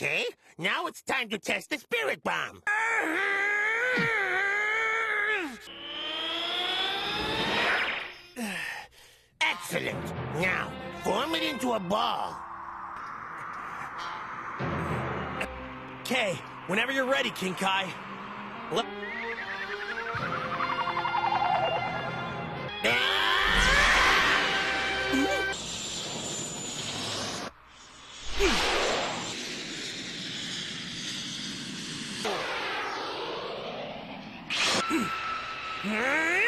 Okay, now it's time to test the spirit bomb. Excellent. Now, form it into a ball. Okay, whenever you're ready, King Kai. Let- Yeah!